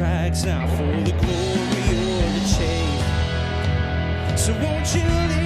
tracks now for the glory or the chase. So won't you